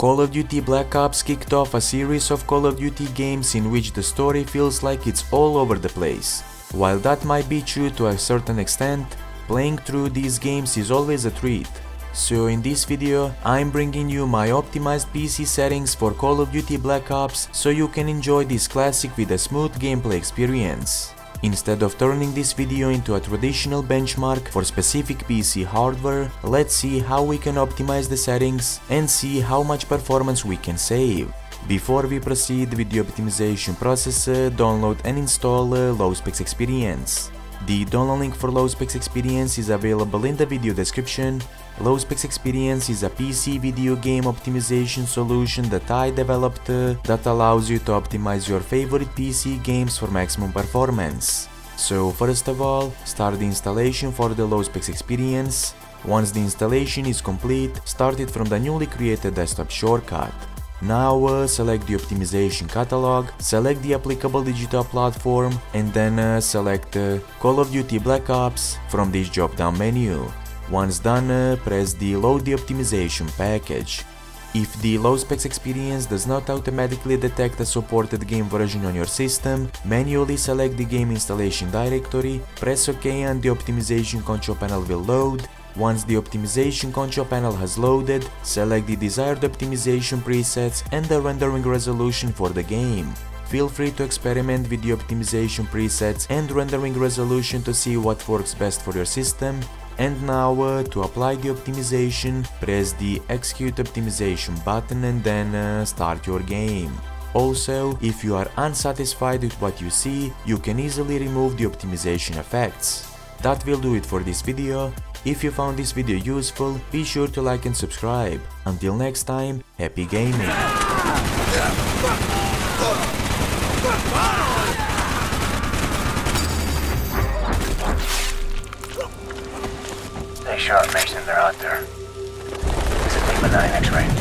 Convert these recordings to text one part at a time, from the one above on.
Call of Duty Black Ops kicked off a series of Call of Duty games in which the story feels like it's all over the place. While that might be true to a certain extent, playing through these games is always a treat. So in this video, I'm bringing you my optimized PC settings for Call of Duty Black Ops so you can enjoy this classic with a smooth gameplay experience. Instead of turning this video into a traditional benchmark for specific PC hardware, let's see how we can optimize the settings and see how much performance we can save. Before we proceed with the optimization process, uh, download and install uh, LowSpecs Experience. The download link for LowSpecs Experience is available in the video description. LowSpecs Experience is a PC video game optimization solution that I developed uh, that allows you to optimize your favorite PC games for maximum performance. So first of all, start the installation for the LowSpecs Experience. Once the installation is complete, start it from the newly created desktop shortcut. Now uh, select the optimization catalog, select the applicable digital platform and then uh, select uh, Call of Duty Black Ops from this drop down menu. Once done, uh, press the load the optimization package. If the low specs experience does not automatically detect a supported game version on your system, manually select the game installation directory, press OK and the optimization control panel will load, once the optimization control panel has loaded, select the desired optimization presets and the rendering resolution for the game. Feel free to experiment with the optimization presets and rendering resolution to see what works best for your system. And now, uh, to apply the optimization, press the execute optimization button and then uh, start your game. Also, if you are unsatisfied with what you see, you can easily remove the optimization effects. That will do it for this video. If you found this video useful, be sure to like and subscribe. Until next time, happy gaming! Mason, they're out there. Is Lima 9 X-ray.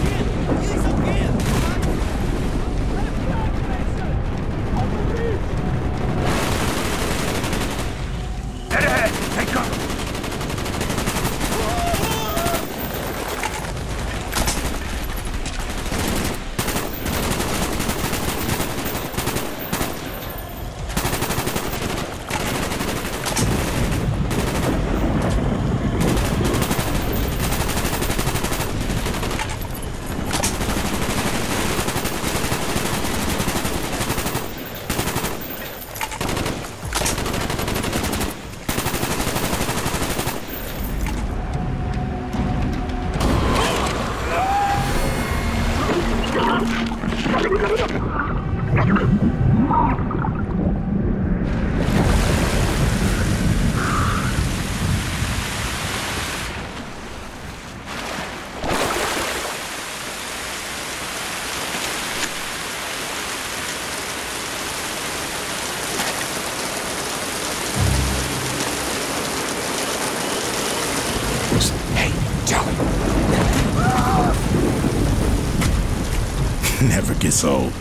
Never gets old.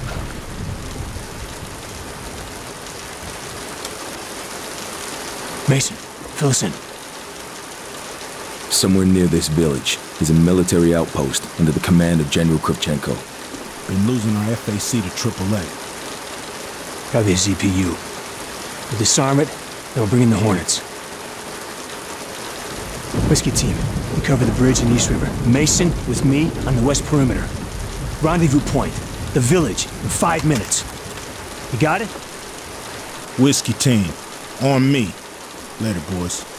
Mason, fill us in. Somewhere near this village is a military outpost under the command of General Kravchenko. Been losing our FAC to AAA. Probably a ZPU. We'll disarm it, then we'll bring in the Hornets. Whiskey team, we cover the bridge in East River. Mason with me on the west perimeter. Rendezvous point, the village, in five minutes. You got it? Whiskey team. On me. Later, boys.